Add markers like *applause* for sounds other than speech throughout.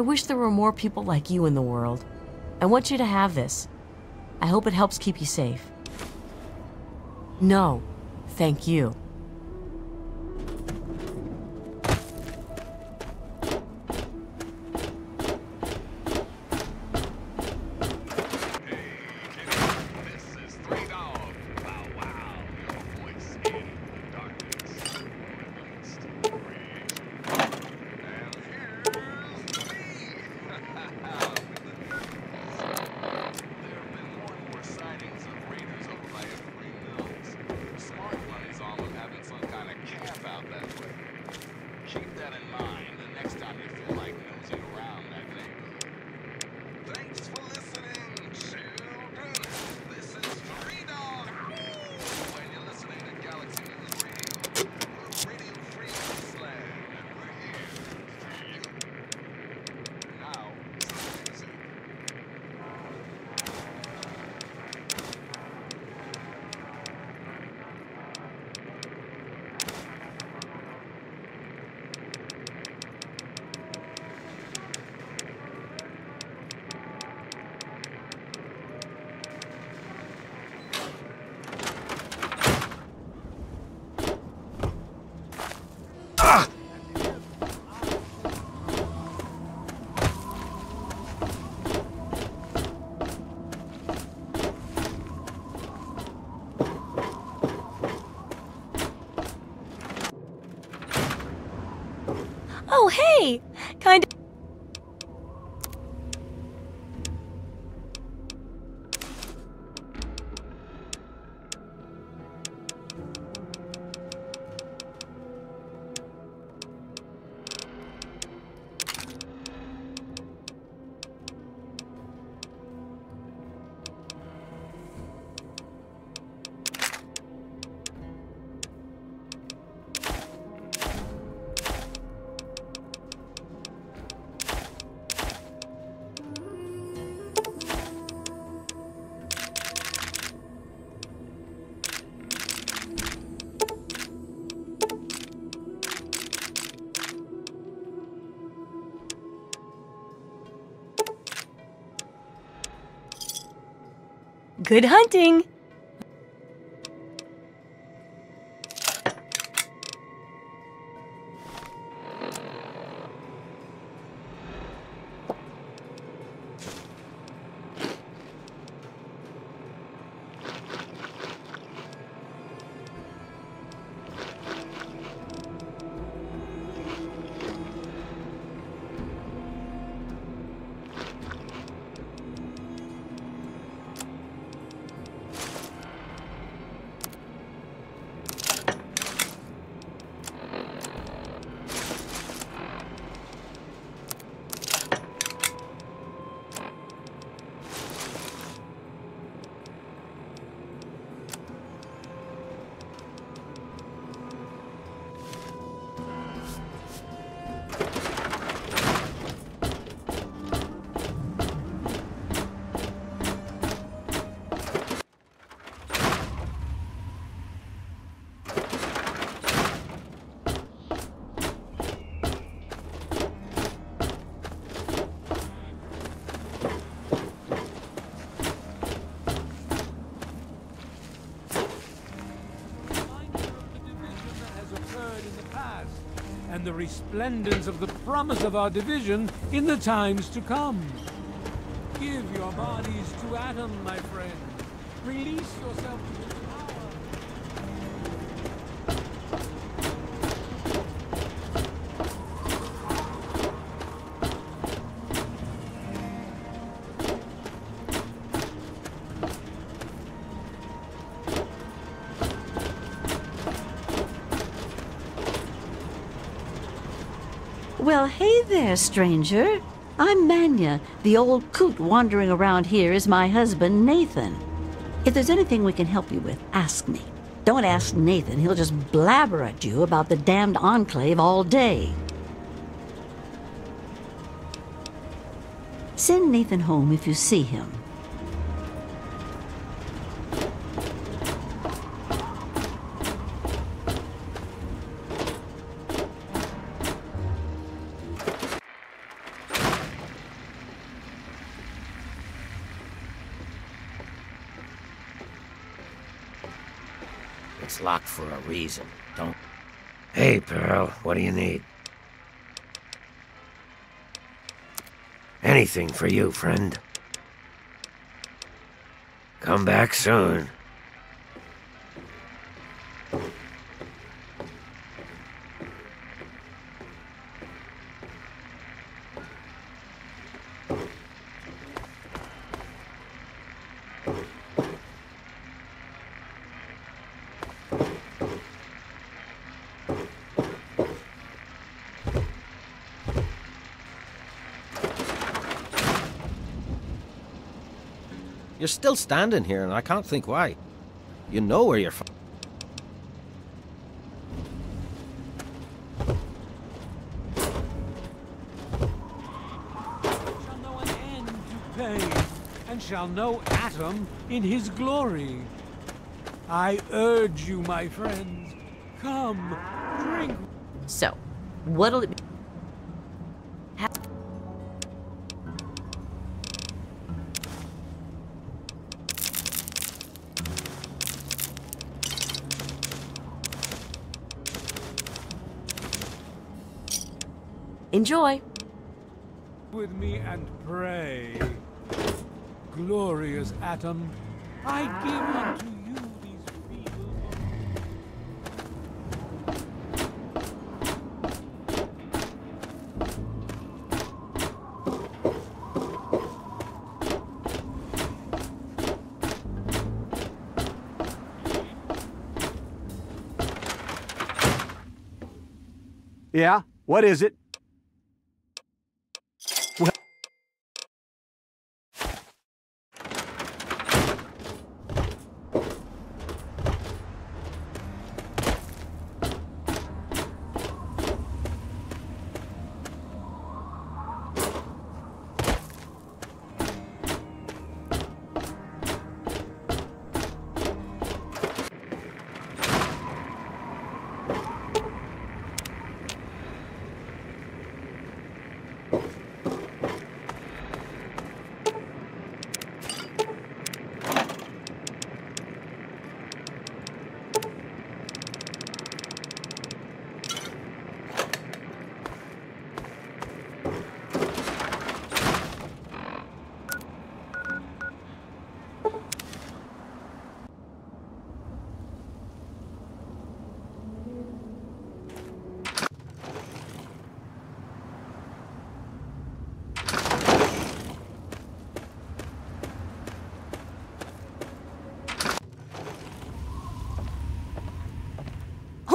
I wish there were more people like you in the world. I want you to have this. I hope it helps keep you safe. No, thank you. Good hunting! Resplendence of the promise of our division in the times to come. Give your bodies to Atom, my friend. Release yourself there, stranger. I'm Manya. The old coot wandering around here is my husband, Nathan. If there's anything we can help you with, ask me. Don't ask Nathan. He'll just blabber at you about the damned enclave all day. Send Nathan home if you see him. Reason. Don't. Hey, Pearl, what do you need? Anything for you, friend. Come back soon. Still standing here, and I can't think why. You know where you're from. shall know an end to pain, and shall know Atom in his glory. I urge you, my friends, come, drink. So, what'll it be? Enjoy. with me and pray. Glorious Atom, I give unto you these feeble. Yeah? What is it?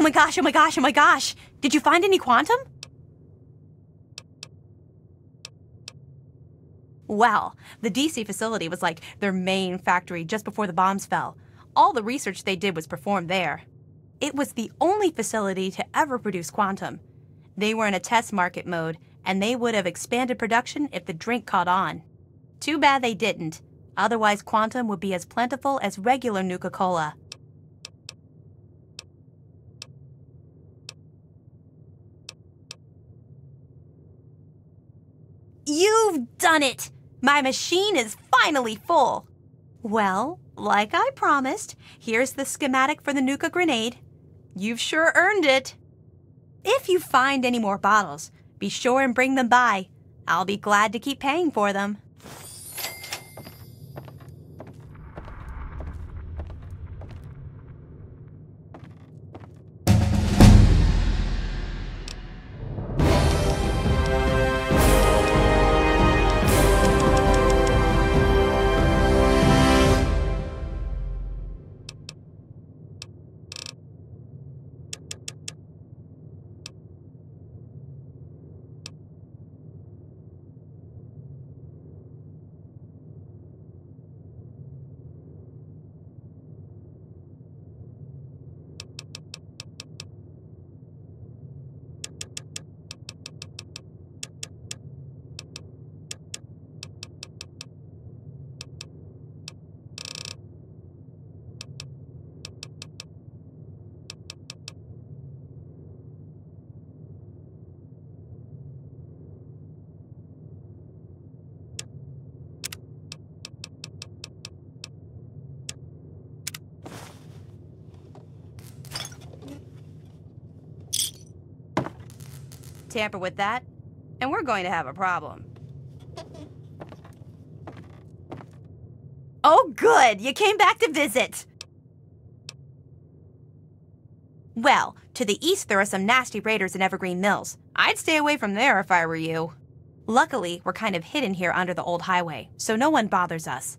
My gosh, oh my gosh, oh my gosh. Did you find any quantum? Well, the DC facility was like their main factory just before the bombs fell. All the research they did was performed there. It was the only facility to ever produce quantum. They were in a test market mode, and they would have expanded production if the drink caught on. Too bad they didn't. Otherwise, quantum would be as plentiful as regular Nuka Cola. You've done it! My machine is finally full. Well, like I promised, here's the schematic for the Nuka grenade. You've sure earned it. If you find any more bottles, be sure and bring them by. I'll be glad to keep paying for them. Tamper with that, and we're going to have a problem. Oh, good! You came back to visit! Well, to the east there are some nasty raiders in Evergreen Mills. I'd stay away from there if I were you. Luckily, we're kind of hidden here under the old highway, so no one bothers us.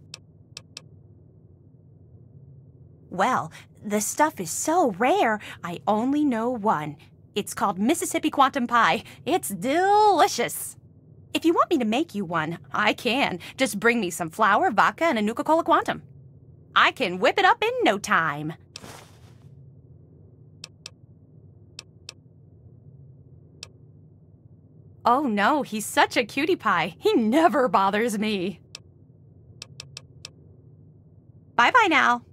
Well, the stuff is so rare, I only know one. It's called Mississippi Quantum Pie. It's delicious. If you want me to make you one, I can. Just bring me some flour, vodka, and a Nuka Cola Quantum. I can whip it up in no time. Oh no, he's such a cutie pie. He never bothers me. Bye bye now.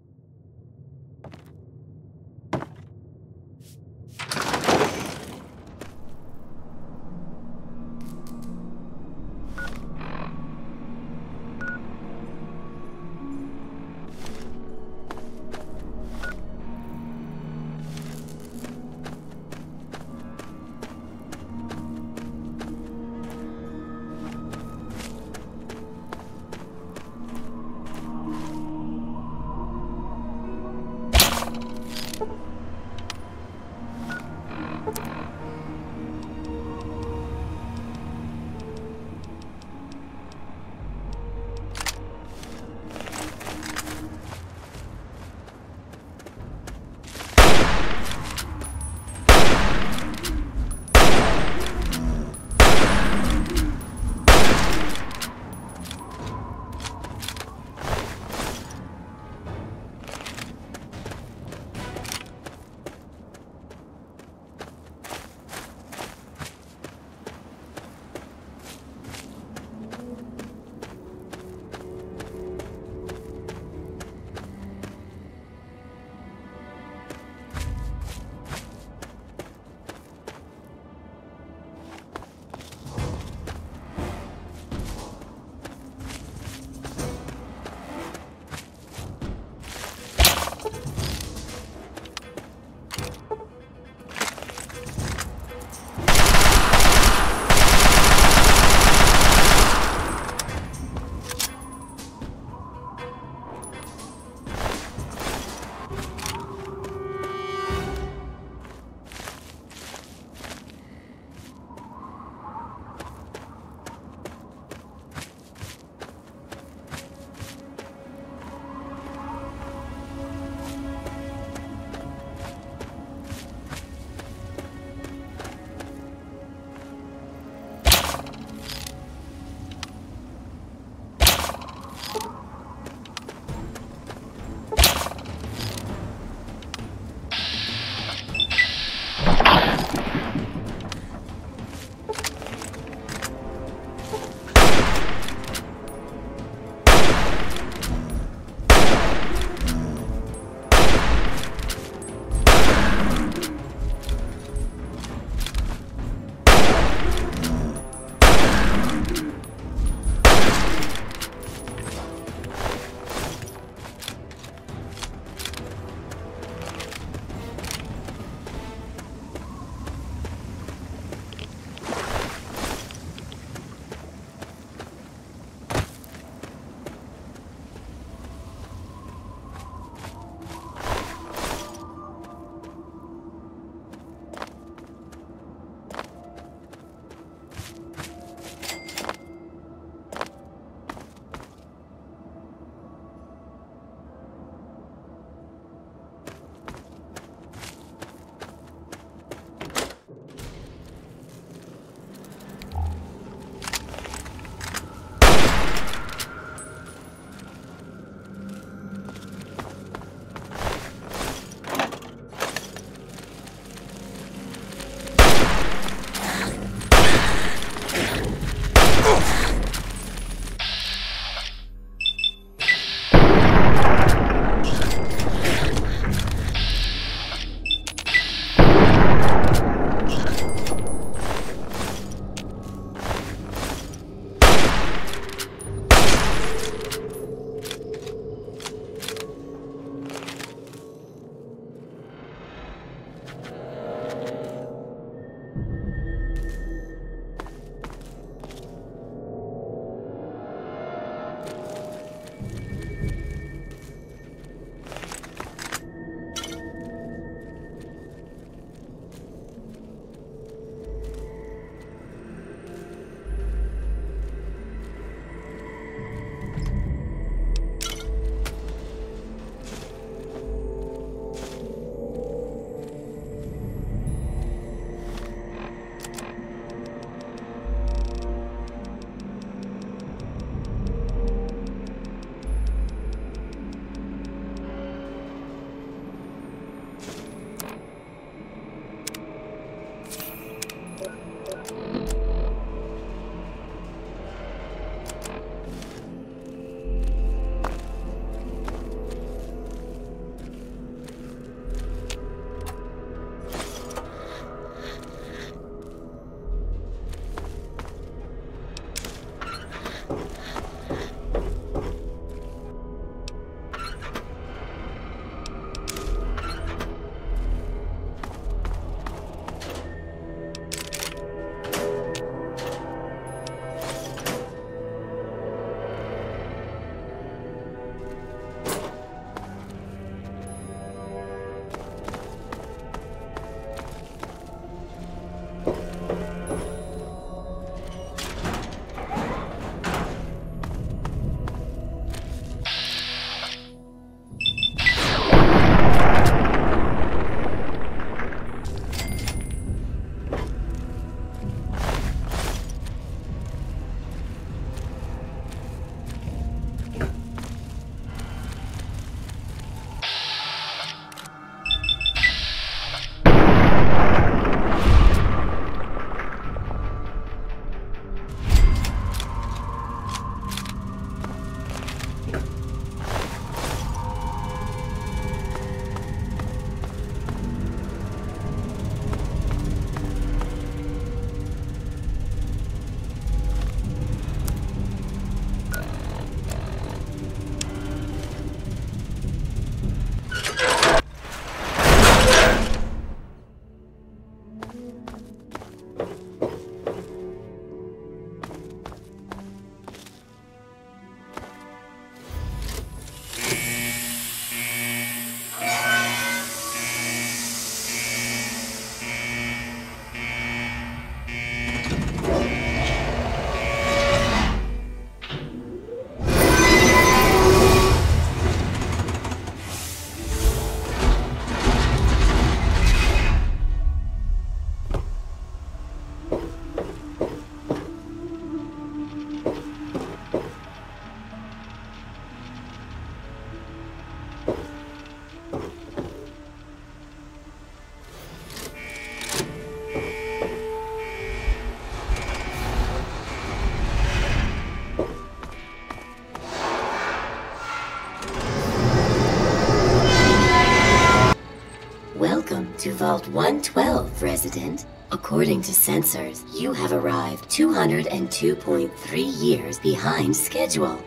Vault 112, resident. According to sensors, you have arrived 202.3 years behind schedule.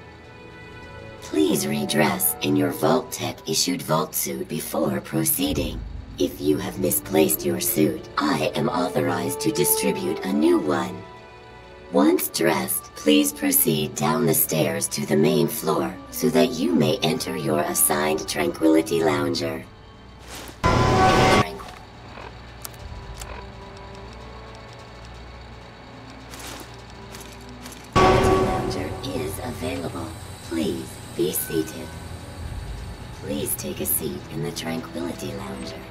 Please redress in your Vault-Tec issued Vault suit before proceeding. If you have misplaced your suit, I am authorized to distribute a new one. Once dressed, please proceed down the stairs to the main floor so that you may enter your assigned Tranquility Lounger. In the Tranquility Lounger.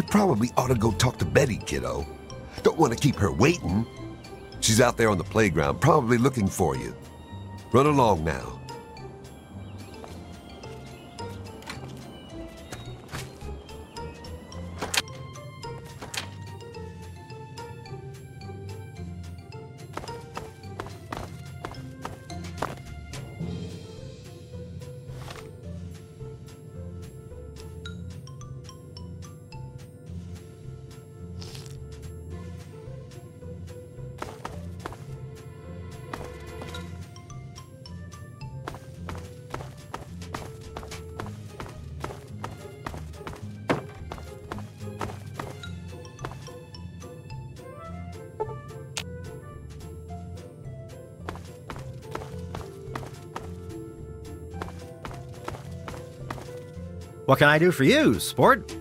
You probably ought to go talk to Betty, kiddo. Don't want to keep her waiting. She's out there on the playground, probably looking for you. Run along now. What can I do for you, sport?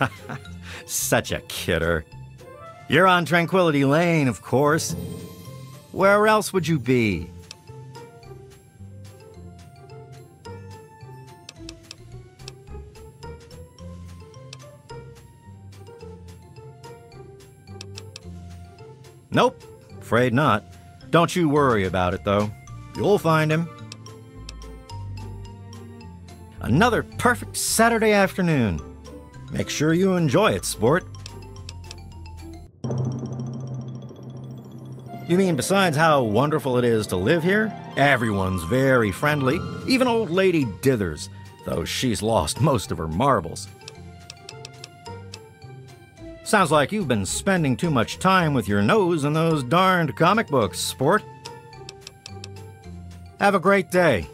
*laughs* Such a kidder. You're on Tranquility Lane, of course. Where else would you be? Nope, afraid not. Don't you worry about it, though. You'll find him. Another perfect Saturday afternoon. Make sure you enjoy it, sport. You mean besides how wonderful it is to live here? Everyone's very friendly, even old Lady Dithers, though she's lost most of her marbles. Sounds like you've been spending too much time with your nose in those darned comic books, sport. Have a great day.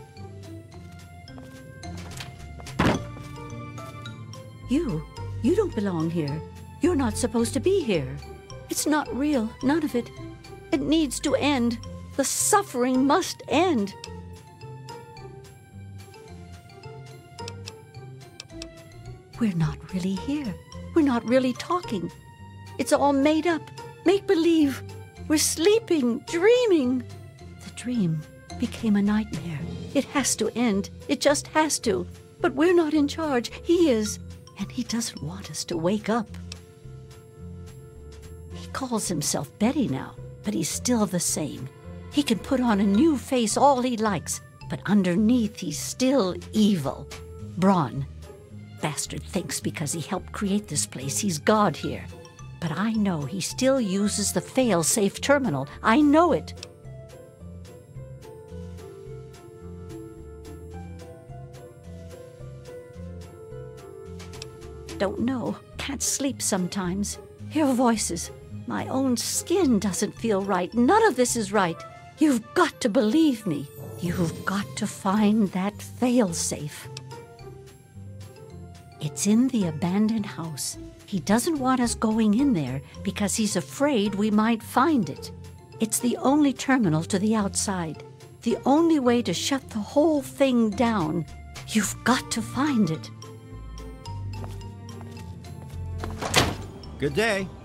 Don't here. You're not supposed to be here. It's not real, none of it. It needs to end. The suffering must end. We're not really here. We're not really talking. It's all made up, make believe. We're sleeping, dreaming. The dream became a nightmare. It has to end. It just has to. But we're not in charge. He is. And he doesn't want us to wake up. He calls himself Betty now, but he's still the same. He can put on a new face all he likes, but underneath he's still evil. Braun. Bastard thinks because he helped create this place he's God here. But I know he still uses the fail-safe terminal. I know it. Don't know. Can't sleep sometimes. Hear voices. My own skin doesn't feel right. None of this is right. You've got to believe me. You've got to find that failsafe. It's in the abandoned house. He doesn't want us going in there because he's afraid we might find it. It's the only terminal to the outside. The only way to shut the whole thing down. You've got to find it. Good day.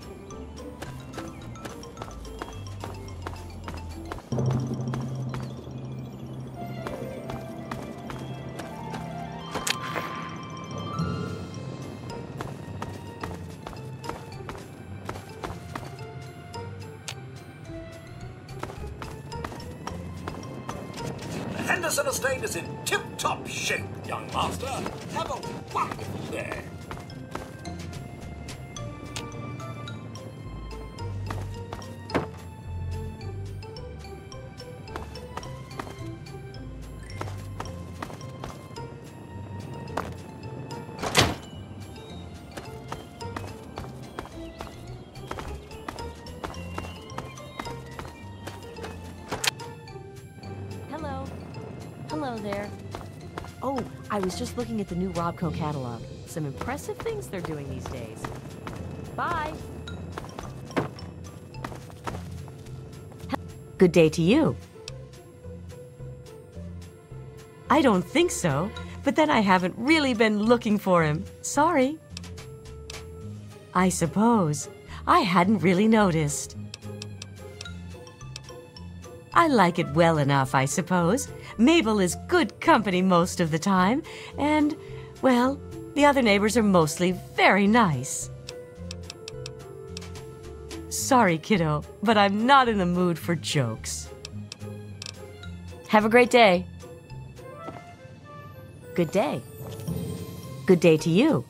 Was just looking at the new RobCo catalog. Some impressive things they're doing these days. Bye. Good day to you. I don't think so, but then I haven't really been looking for him. Sorry. I suppose. I hadn't really noticed. I like it well enough, I suppose. Mabel is good company most of the time, and Well, the other neighbors are mostly very nice. Sorry, kiddo, but I'm not in the mood for jokes. Have a great day. Good day. Good day to you.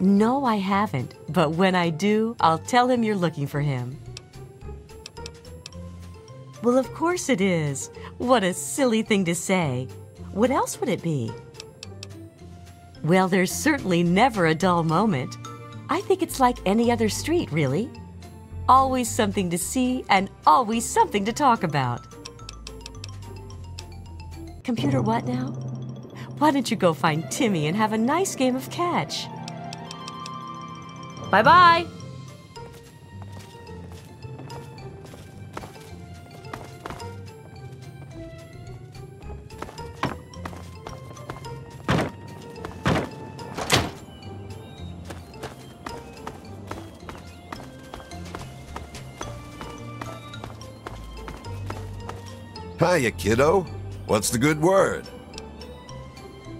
No, I haven't, but when I do, I'll tell him you're looking for him. Well, of course it is. What a silly thing to say. What else would it be? Well, there's certainly never a dull moment. I think it's like any other street, really. Always something to see and always something to talk about. Computer, what now? Why don't you go find Timmy and have a nice game of catch? Bye Hiya, kiddo. What's the good word?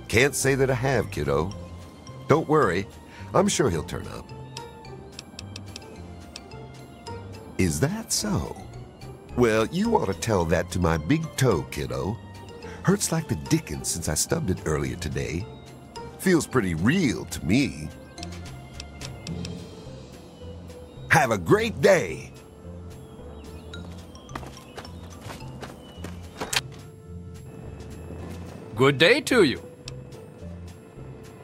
Can't say that I have, kiddo. Don't worry. I'm sure he'll turn up. Is that so? Well, you ought to tell that to my big toe, kiddo. Hurts like the dickens since I stubbed it earlier today. Feels pretty real to me. Have a great day! Good day to you.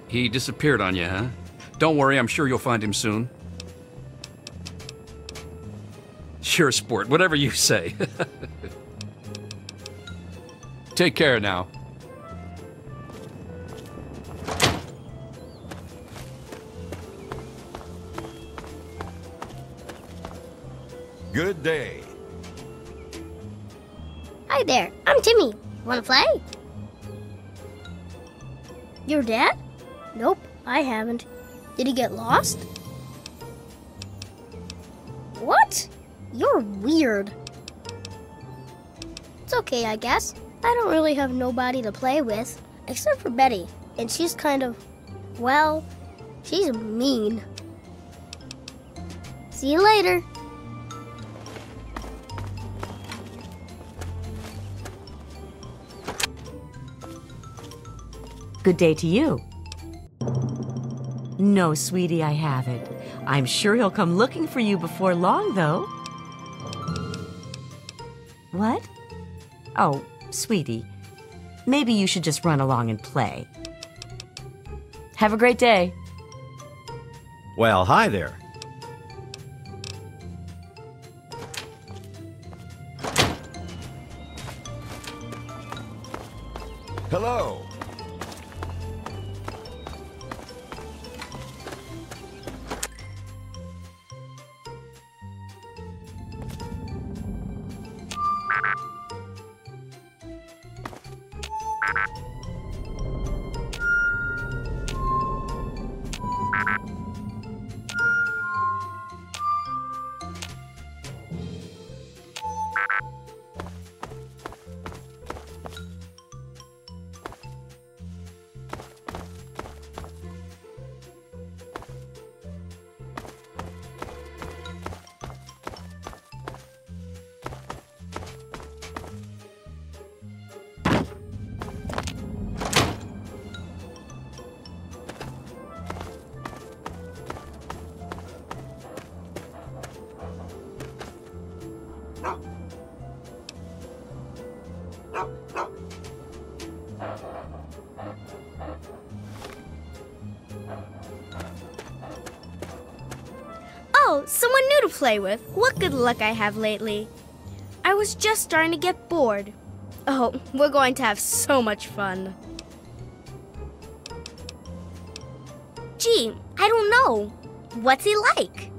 He disappeared on you, huh? Don't worry, I'm sure you'll find him soon. Sure, sport, whatever you say. *laughs* Take care now. Good day. Hi there, I'm Timmy. Wanna play? Your dad? Nope, I haven't. Did he get lost? What? You're weird. It's okay, I guess. I don't really have nobody to play with, except for Betty. And she's kind of, well, she's mean. See you later. Good day to you. No, sweetie, I haven't. I'm sure he'll come looking for you before long, though. What? Oh, sweetie, maybe you should just run along and play. Have a great day. Well, hi there. Play with. What good luck I have lately. I was just starting to get bored. Oh, we're going to have so much fun. Gee, I don't know. What's he like?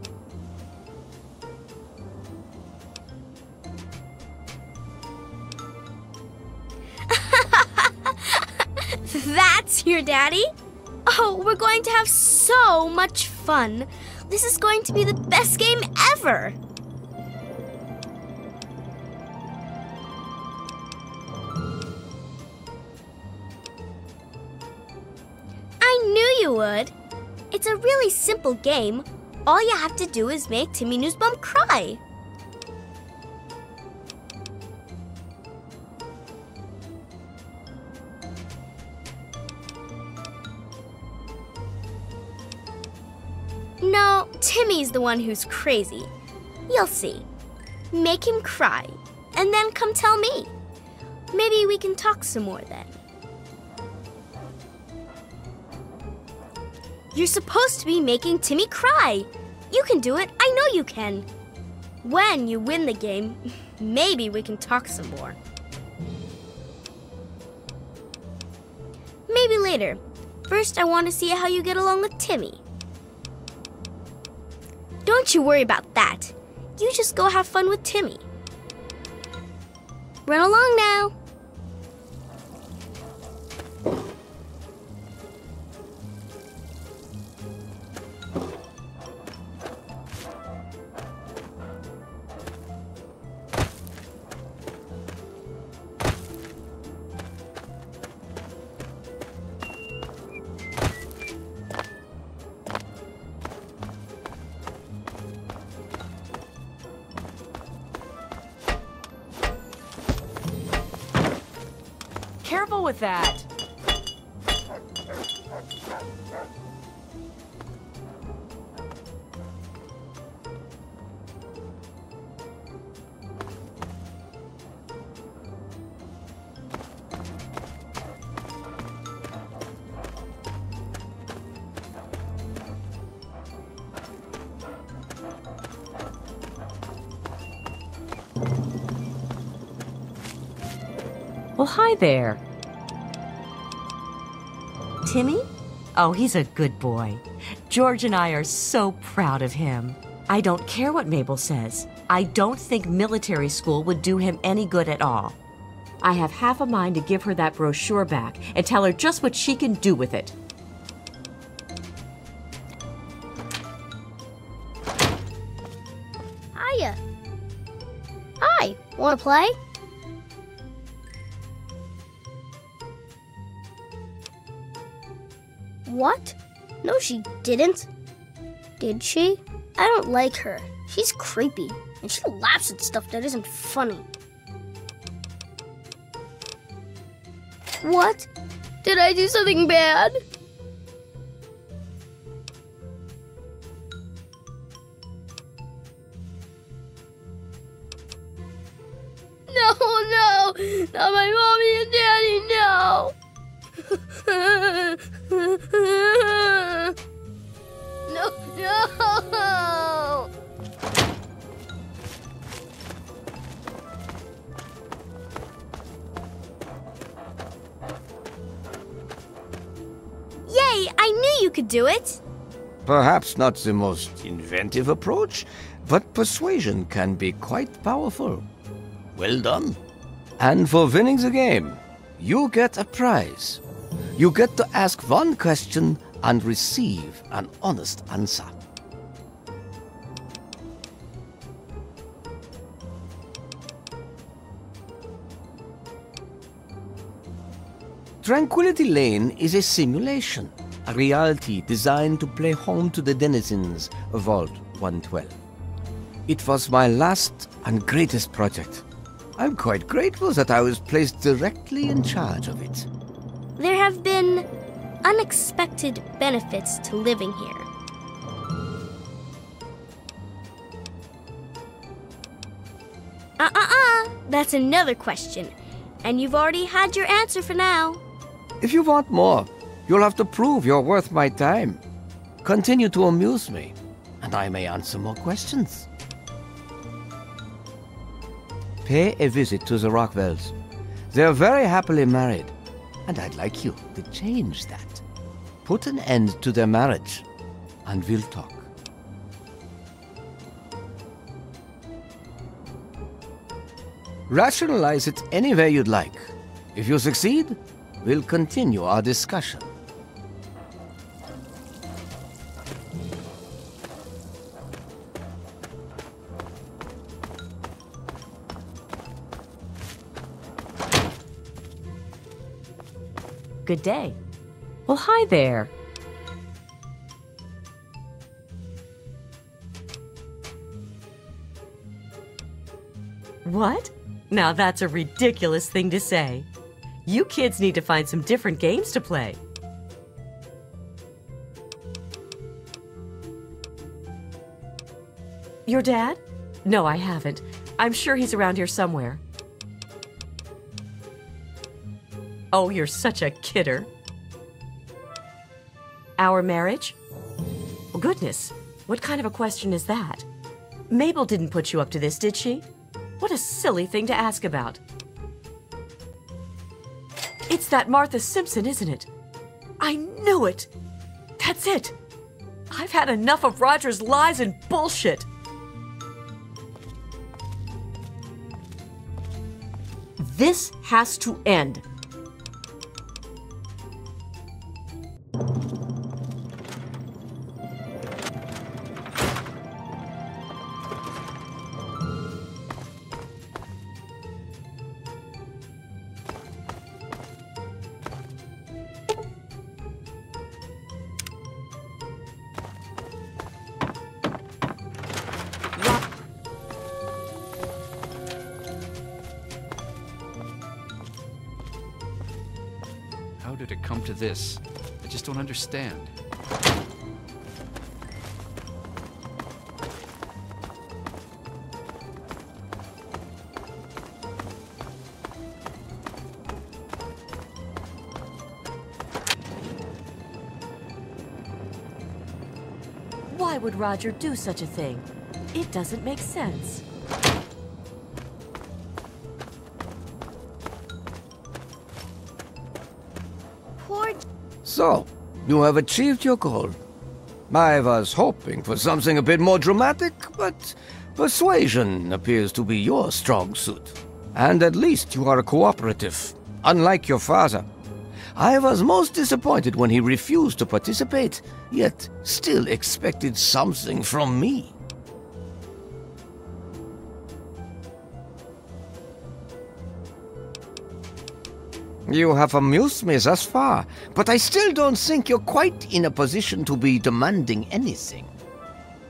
*laughs* That's your daddy? Oh, we're going to have so much fun. This is going to be the best game ever. you would. It's a really simple game. All you have to do is make Timmy Neusbaum cry. Who's crazy. You'll see. Make him cry, and then come tell me. Maybe we can talk some more then. You're supposed to be making Timmy cry. You can do it. I know you can. When you win the game, *laughs* maybe we can talk some more. Maybe later. First, I want to see how you get along with Timmy. Don't you worry about that. You just go have fun with Timmy. Run along now. Careful with that. Well, hi there. Oh, he's a good boy. George and I are so proud of him. I don't care what Mabel says. I don't think military school would do him any good at all. I have half a mind to give her that brochure back and tell her just what she can do with it. Hiya. Hi, wanna play? What? No, she didn't. Did she? I don't like her. She's creepy, and she laughs at stuff that isn't funny. What? Did I do something bad? Perhaps not the most inventive approach, but persuasion can be quite powerful. Well done. And for winning the game, you get a prize. You get to ask one question and receive an honest answer. Tranquility Lane is a simulation, a reality designed to play home to the denizens of Vault 112. It was my last and greatest project. I'm quite grateful that I was placed directly in charge of it. There have been unexpected benefits to living here. Uh uh uh! That's another question. And you've already had your answer for now. If you want more, you'll have to prove you're worth my time. Continue to amuse me, and I may answer more questions. Pay a visit to the Rockwells. They're very happily married, and I'd like you to change that. Put an end to their marriage, and we'll talk. Rationalize it any way you'd like. If you succeed, we'll continue our discussion. good day. Well, hi there. What? Now that's a ridiculous thing to say. You kids need to find some different games to play. Your dad? No, I haven't. I'm sure he's around here somewhere. Oh, you're such a kidder. Our marriage? Goodness, what kind of a question is that? Mabel didn't put you up to this, did she? What a silly thing to ask about. It's that Martha Simpson, isn't it? I knew it! That's it! I've had enough of Roger's lies and bullshit! This has to end. It come to this? I just don't understand. Why would Roger do such a thing? It doesn't make sense. So, you have achieved your goal. I was hoping for something a bit more dramatic, but persuasion appears to be your strong suit. And at least you are cooperative, unlike your father. I was most disappointed when he refused to participate, yet still expected something from me. You have amused me thus far, but I still don't think you're quite in a position to be demanding anything.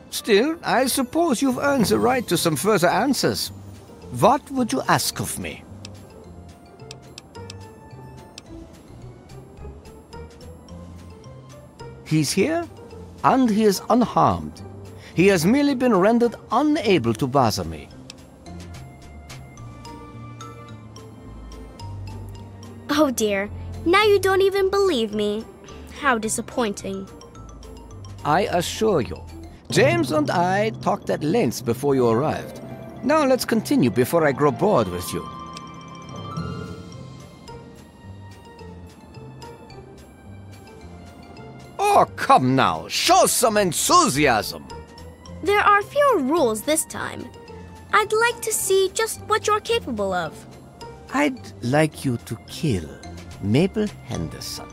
Still, I suppose you've earned the right to some further answers. What would you ask of me? He's here, and he is unharmed. He has merely been rendered unable to bother me. Oh dear. Now you don't even believe me. How disappointing. I assure you, James and I talked at length before you arrived. Now let's continue before I grow bored with you. Oh, come now, show some enthusiasm. There are fewer rules this time. I'd like to see just what you're capable of. I'd like you to kill Mabel Henderson.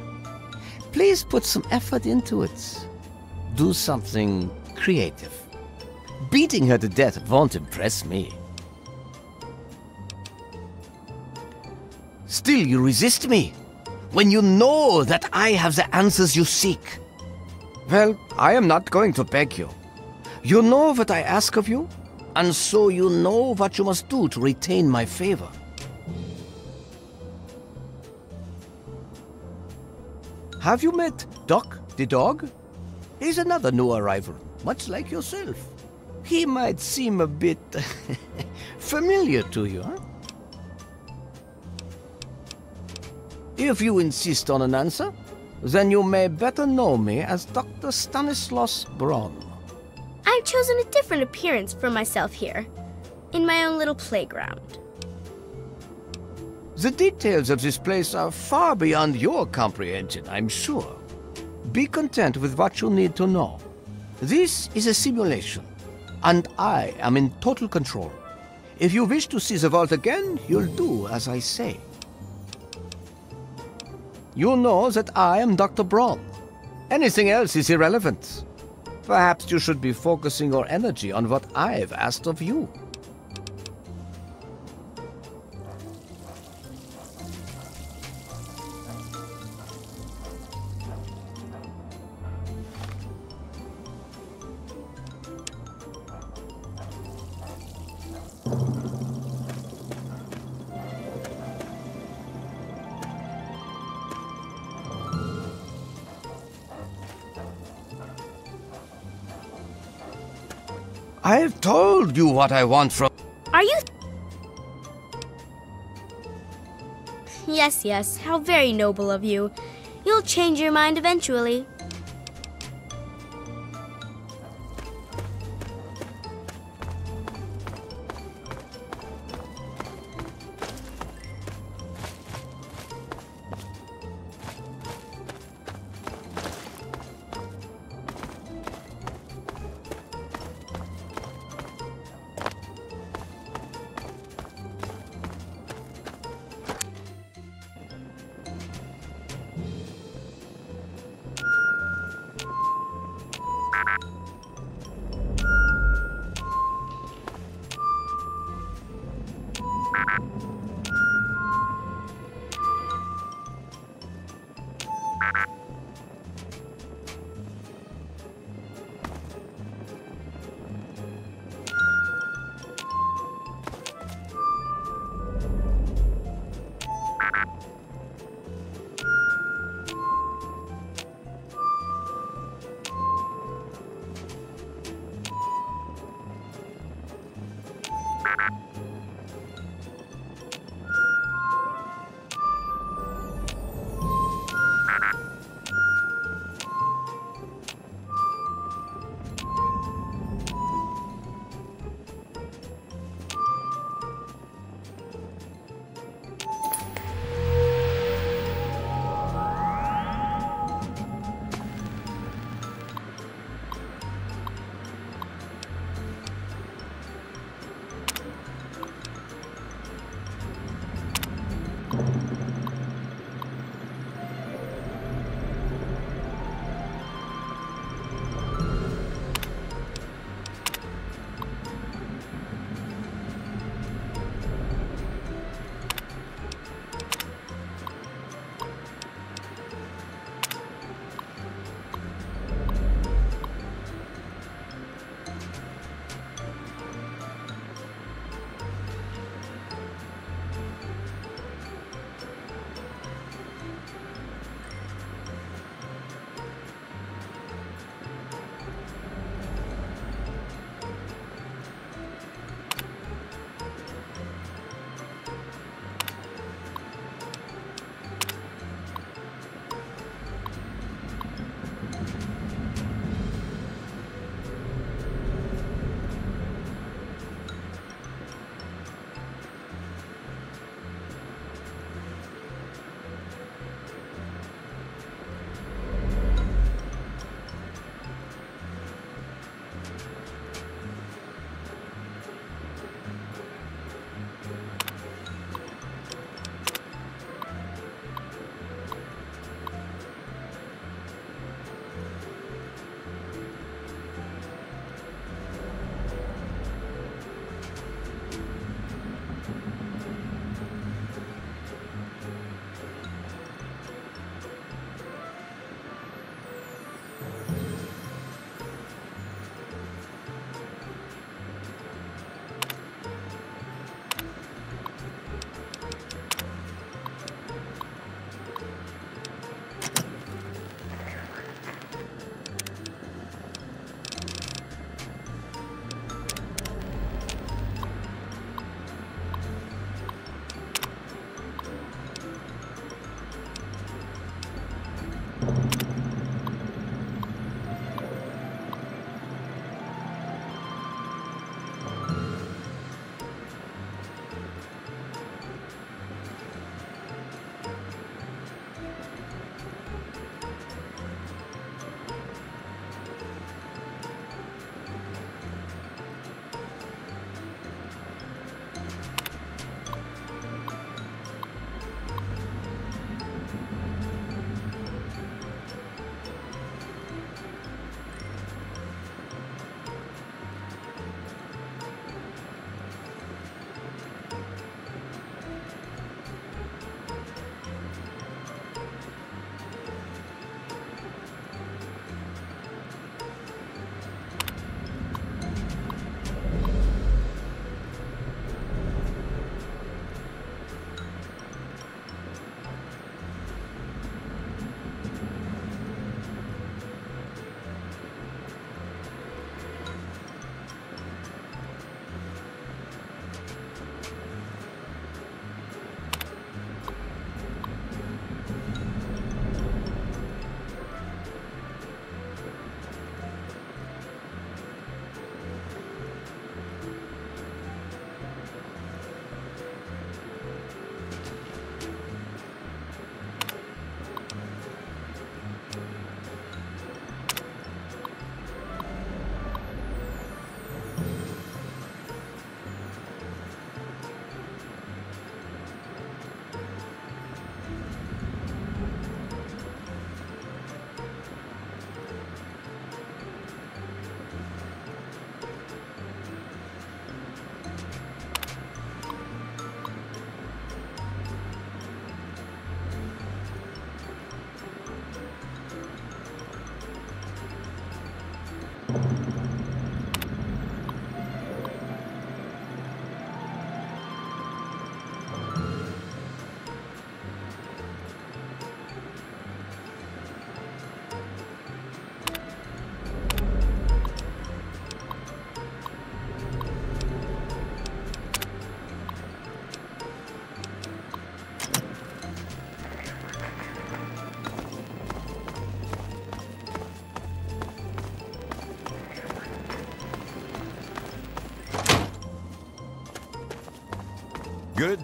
Please put some effort into it. Do something creative. Beating her to death won't impress me. Still, you resist me when you know that I have the answers you seek. Well, I am not going to beg you. You know what I ask of you, and so you know what you must do to retain my favor. Have you met Doc the dog? He's another new arrival, much like yourself. He might seem a bit *laughs* familiar to you, huh? If you insist on an answer, then you may better know me as Dr. Stanislaus Braun. I've chosen a different appearance for myself here, in my own little playground. The details of this place are far beyond your comprehension, I'm sure. Be content with what you need to know. This is a simulation, and I am in total control. If you wish to see the vault again, you'll do as I say. You know that I am Dr. Braun. Anything else is irrelevant. Perhaps you should be focusing your energy on what I've asked of you. I've told you what I want from. Are you. Yes, yes, how very noble of you. You'll change your mind eventually.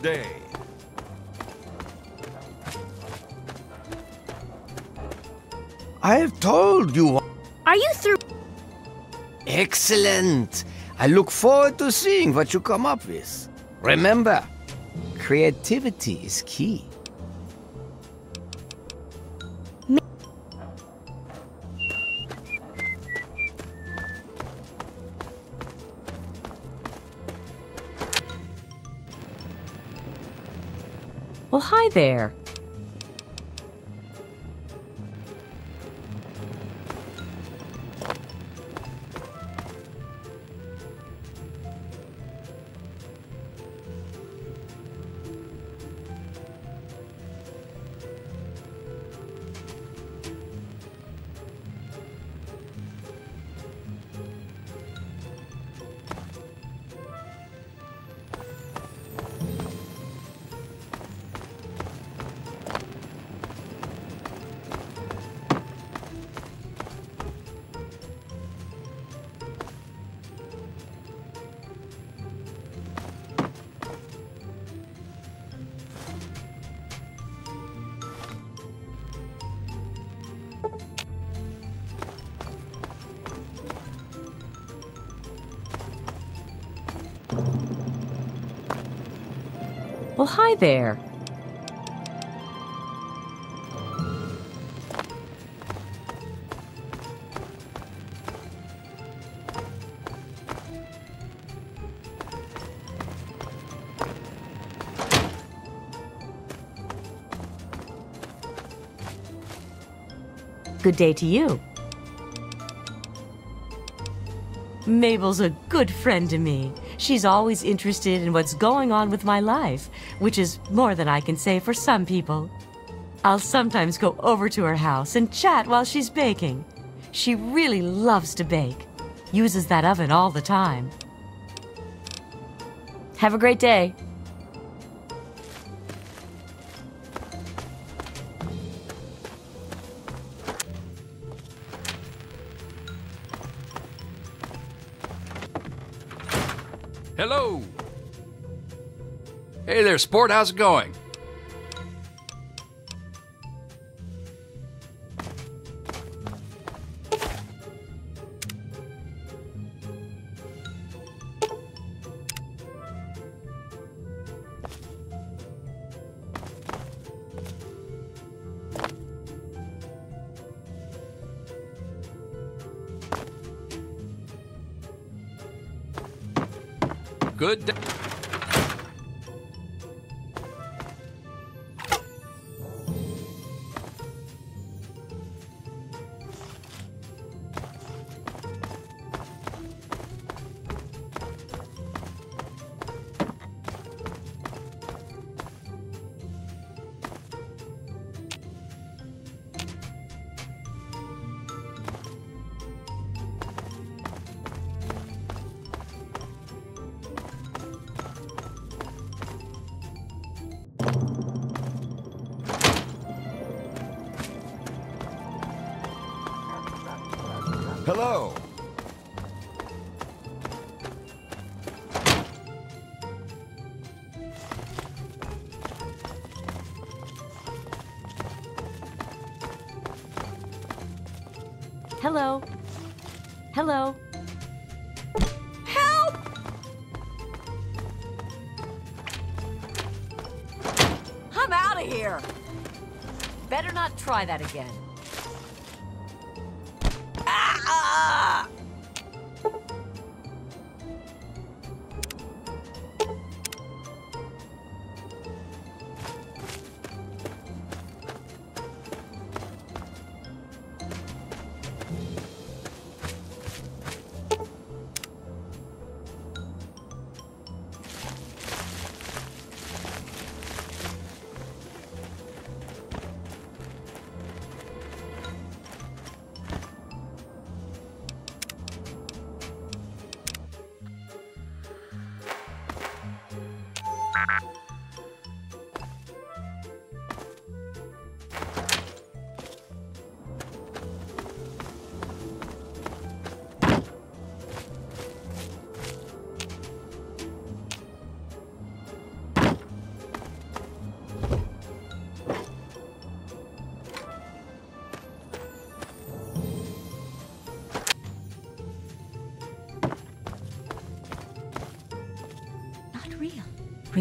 Good day. I've told you. Are you through? Excellent. I look forward to seeing what you come up with. Remember, creativity is key. There. Well, hi there. Good day to you. Mabel's a good friend to me. She's always interested in what's going on with my life, which is more than I can say for some people. I'll sometimes go over to her house and chat while she's baking. She really loves to bake, uses that oven all the time. Have a great day. There, sport. How's it going? Try that again.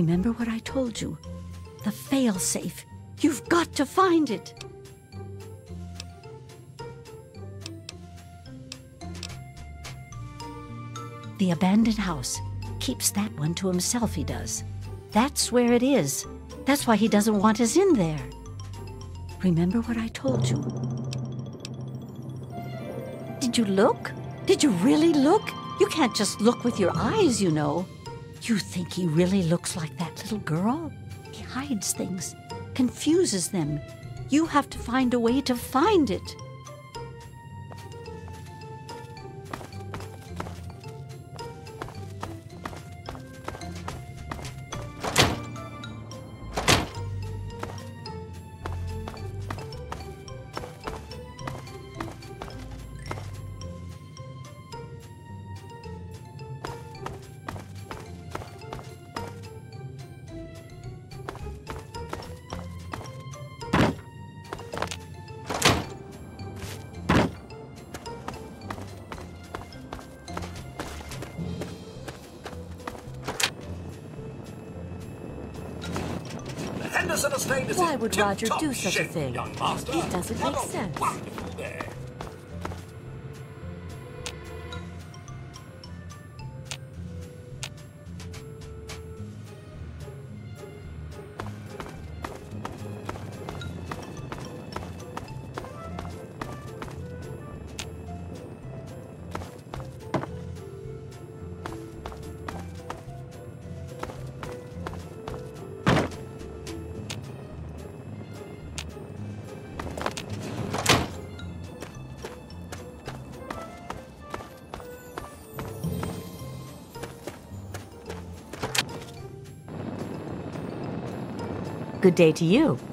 Remember what I told you. The failsafe. You've got to find it. The abandoned house. Keeps that one to himself, he does. That's where it is. That's why he doesn't want us in there. Remember what I told you. Did you look? Did you really look? You can't just look with your eyes, you know. You think he really looks like that little girl? He hides things, confuses them. You have to find a way to find it. Why would Roger do such a thing? It doesn't make sense. Good day to you.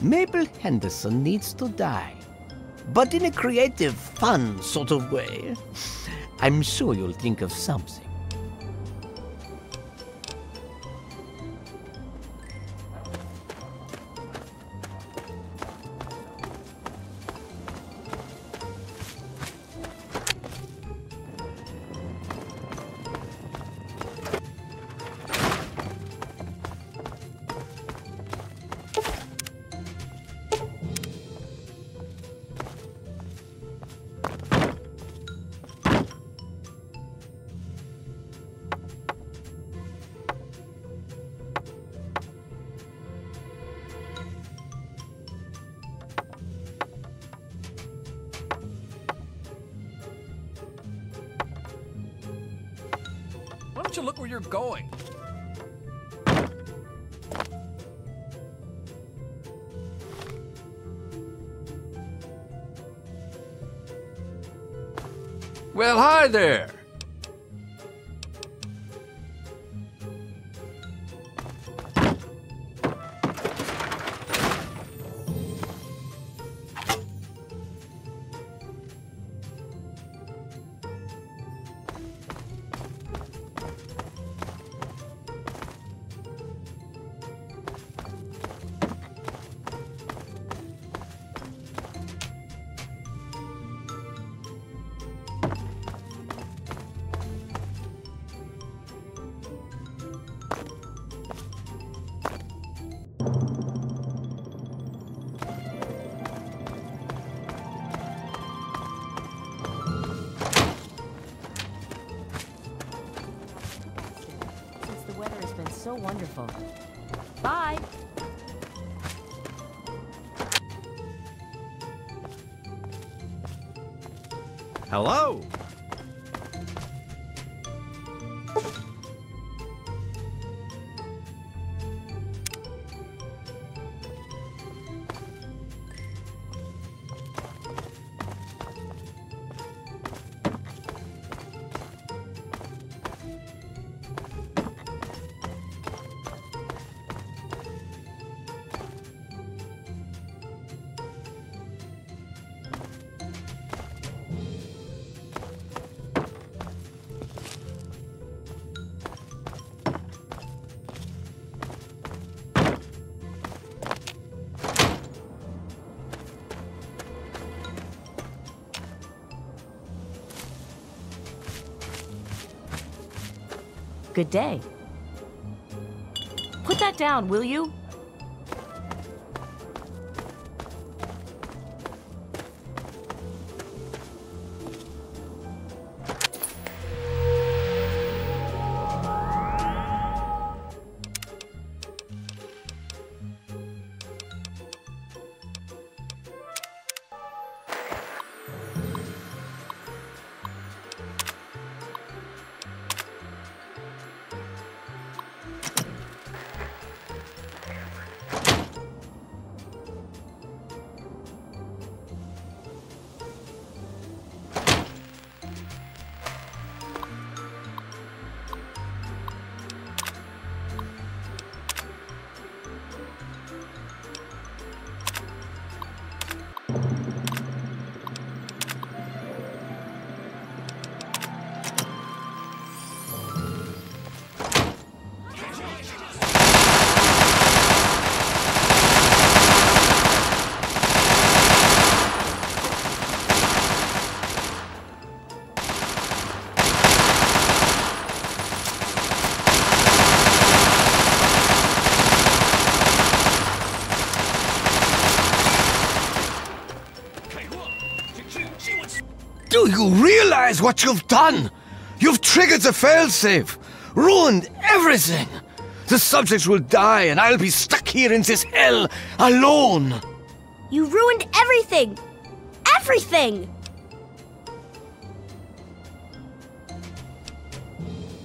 Mabel Henderson needs to die. But in a creative, fun sort of way. I'm sure you'll think of something. You look where you're going? Well, hi there. Good day. Put that down, will you? Realize what you've done? You've triggered the failsafe, ruined everything. The subjects will die, and I'll be stuck here in this hell alone. You ruined everything! Everything!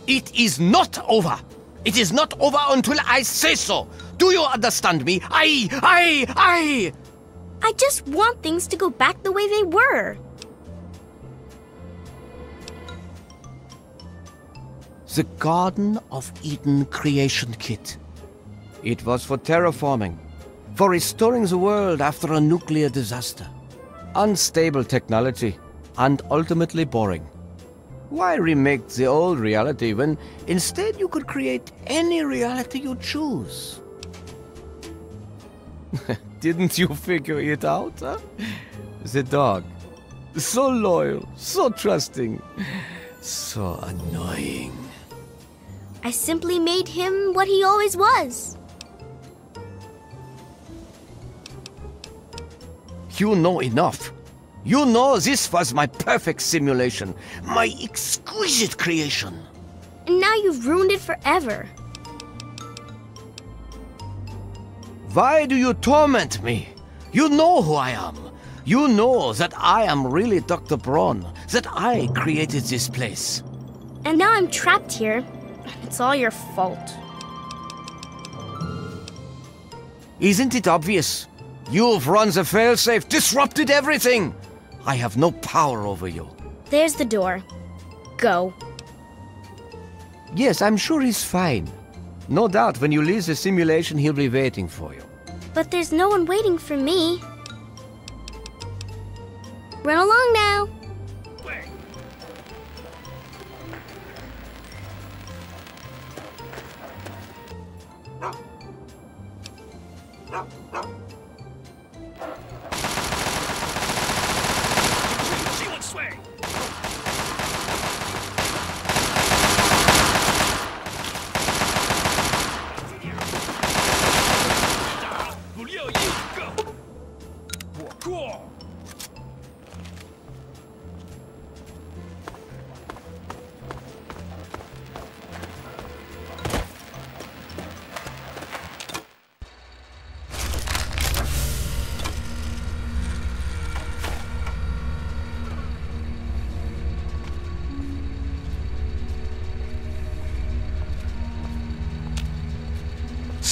It is not over. It is not over until I say so. Do you understand me? I, I, I. I just want things to go back the way they were. The Garden of Eden creation kit. It was for terraforming, for restoring the world after a nuclear disaster. Unstable technology, and ultimately boring. Why remake the old reality when instead you could create any reality you choose? *laughs* Didn't you figure it out, huh? The dog. So loyal, so trusting, so annoying. I simply made him what he always was. You know enough. You know this was my perfect simulation, my exquisite creation. And now you've ruined it forever. Why do you torment me? You know who I am. You know that I am really Dr. Braun, that I created this place. And now I'm trapped here. It's all your fault. Isn't it obvious? You've run the failsafe, disrupted everything. I have no power over you. There's the door. Go. Yes, I'm sure he's fine. No doubt when you leave the simulation, he'll be waiting for you. But there's no one waiting for me. Run along now.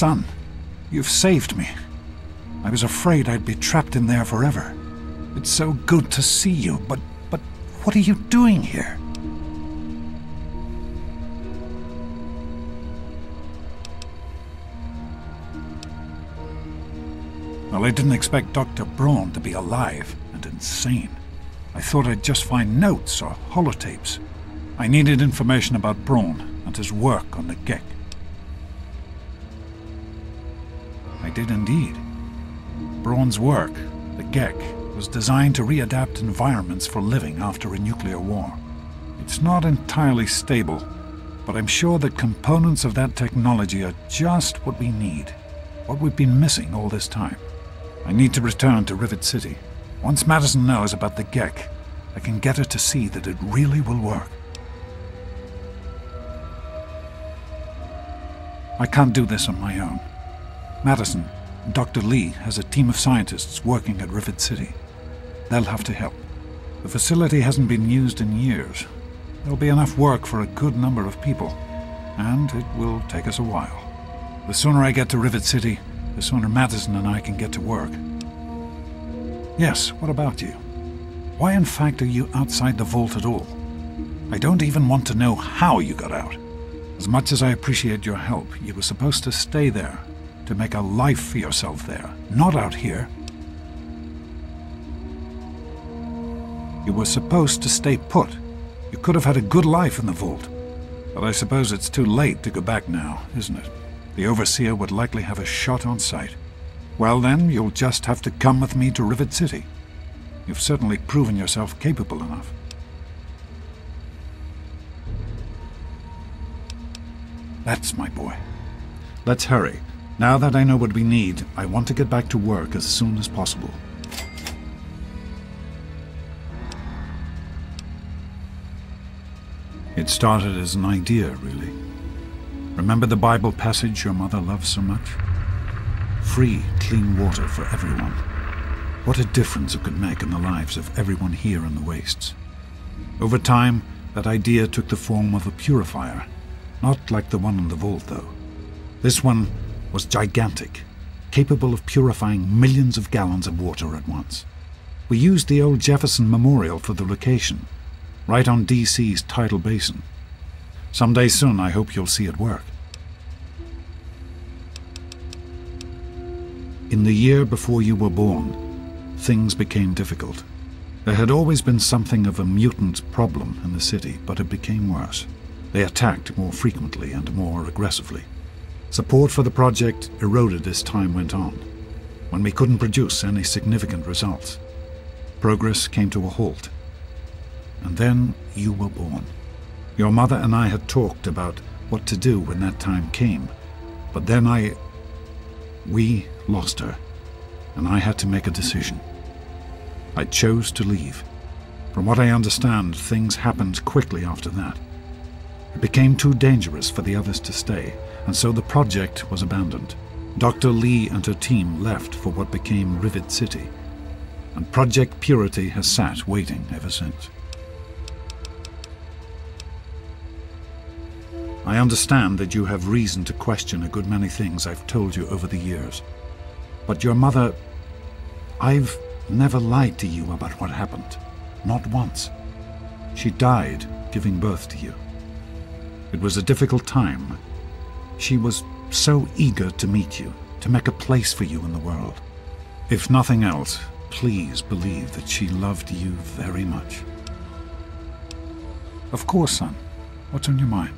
Son, you've saved me. I was afraid I'd be trapped in there forever. It's so good to see you, but but what are you doing here? Well, I didn't expect Dr. Braun to be alive and insane. I thought I'd just find notes or holotapes. I needed information about Braun and his work on the Gek. I did indeed. Braun's work, the G.E.C.K., was designed to readapt environments for living after a nuclear war. It's not entirely stable, but I'm sure that components of that technology are just what we need, what we've been missing all this time. I need to return to Rivet City. Once Madison knows about the G.E.C.K., I can get her to see that it really will work. I can't do this on my own. Madison, Dr. Li has a team of scientists working at Rivet City. They'll have to help. The facility hasn't been used in years. There'll be enough work for a good number of people, and it will take us a while. The sooner I get to Rivet City, the sooner Madison and I can get to work. Yes, what about you? Why, in fact, are you outside the vault at all? I don't even want to know how you got out. As much as I appreciate your help, you were supposed to stay there, to make a life for yourself there, not out here. You were supposed to stay put. You could have had a good life in the vault. But I suppose it's too late to go back now, isn't it? The Overseer would likely have a shot on sight. Well then, you'll just have to come with me to Rivet City. You've certainly proven yourself capable enough. That's my boy. Let's hurry. Now that I know what we need, I want to get back to work as soon as possible. It started as an idea, really. Remember the Bible passage your mother loves so much? Free, clean water for everyone. What a difference it could make in the lives of everyone here in the wastes. Over time, that idea took the form of a purifier. Not like the one in the vault, though. This one was gigantic, capable of purifying millions of gallons of water at once. We used the old Jefferson Memorial for the location, right on DC's tidal basin. Someday soon, I hope you'll see it work. In the year before you were born, things became difficult. There had always been something of a mutant problem in the city, but it became worse. They attacked more frequently and more aggressively. Support for the project eroded as time went on, when we couldn't produce any significant results. Progress came to a halt. And then you were born. Your mother and I had talked about what to do when that time came, but then I. We lost her, and I had to make a decision. I chose to leave. From what I understand, things happened quickly after that. It became too dangerous for the others to stay, and so the project was abandoned. Dr. Li and her team left for what became Rivet City, and Project Purity has sat waiting ever since. I understand that you have reason to question a good many things I've told you over the years. But your mother. I've never lied to you about what happened. Not once. She died giving birth to you. It was a difficult time. She was so eager to meet you, to make a place for you in the world. If nothing else, please believe that she loved you very much. Of course, son. What's on your mind?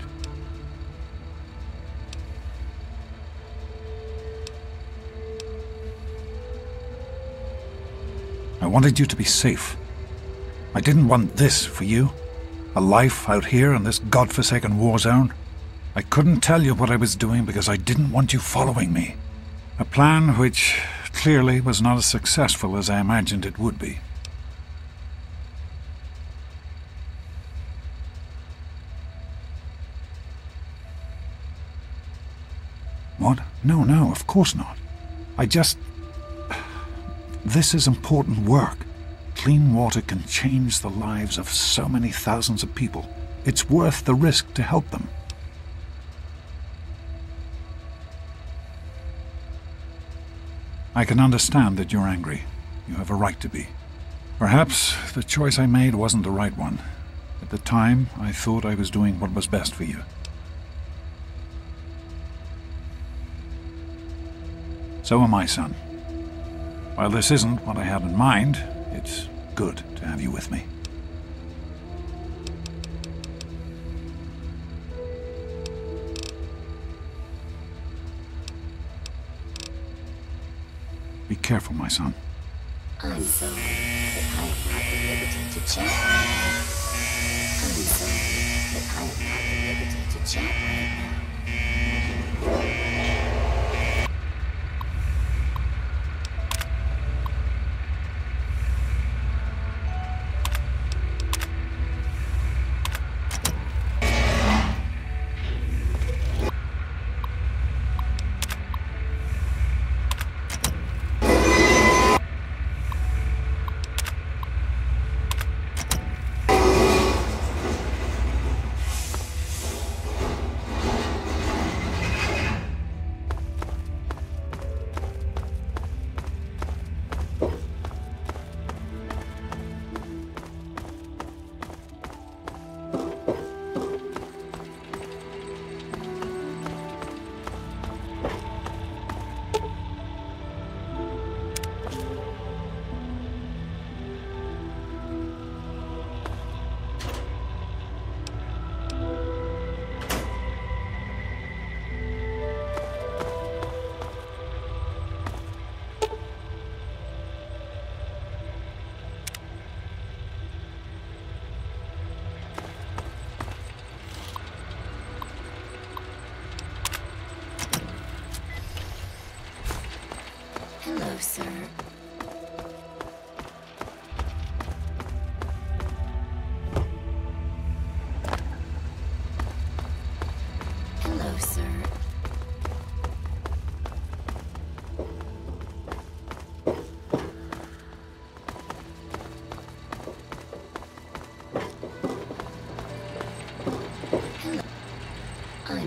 I wanted you to be safe. I didn't want this for you. A life out here in this godforsaken war zone. I couldn't tell you what I was doing because I didn't want you following me. A plan which clearly was not as successful as I imagined it would be. What? No, no, of course not. I just. This is important work. Clean water can change the lives of so many thousands of people. It's worth the risk to help them. I can understand that you're angry. You have a right to be. Perhaps the choice I made wasn't the right one. At the time, I thought I was doing what was best for you. So am I, son. While this isn't what I had in mind, it's good to have you with me. Careful, my son. I'm I not the liberty to.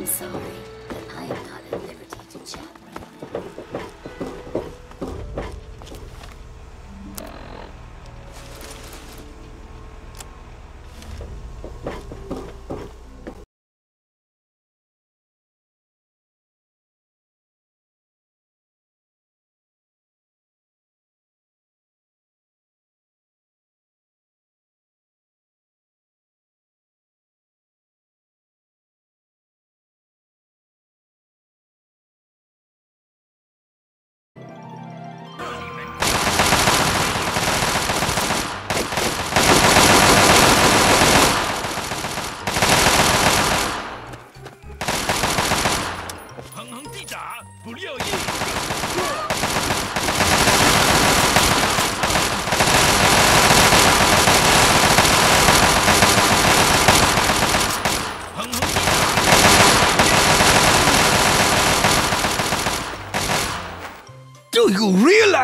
I'm sorry,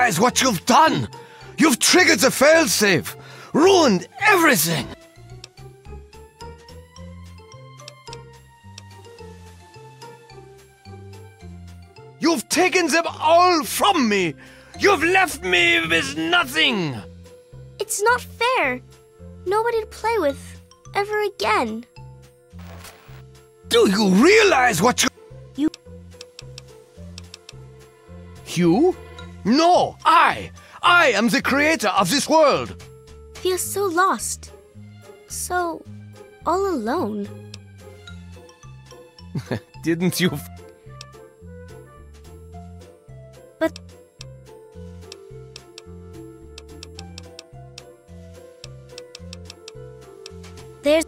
realize what you've done? You've triggered the failsafe, ruined everything. You've taken them all from me. You've left me with nothing. It's not fair. Nobody to play with ever again. Do you realize what you. You. You? No, I. I am the creator of this world. Feels so lost. So all alone. *laughs* Didn't you? But there's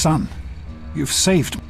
Son, you've saved. I'll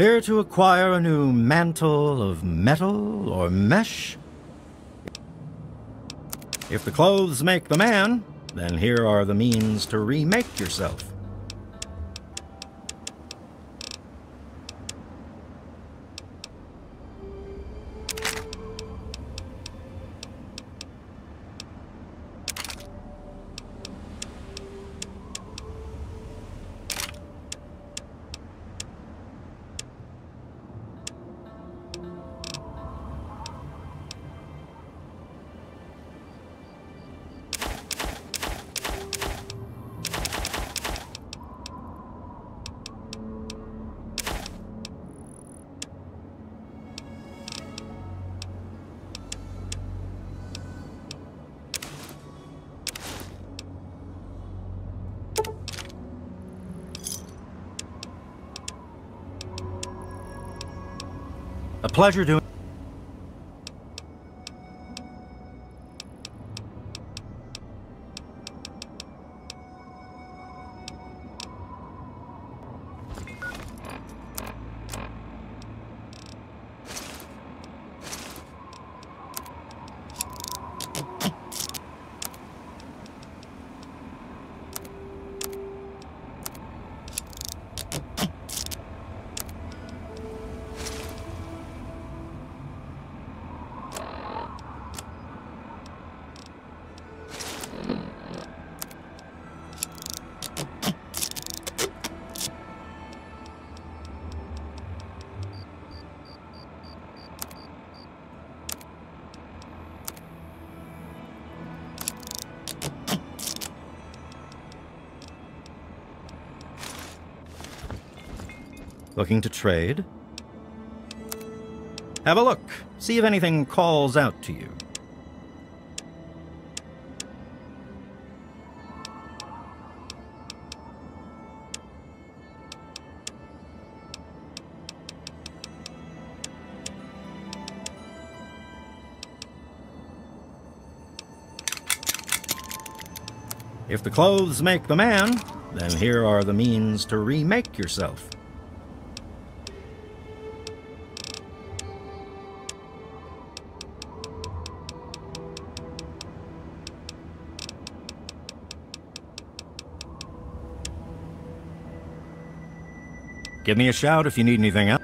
Here to acquire a new mantle of metal or mesh? If the clothes make the man, then here are the means to remake yourself. Pleasure doing. Trade? Have a look. See if anything calls out to you. If the clothes make the man, then here are the means to remake yourself. Give me a shout if you need anything else.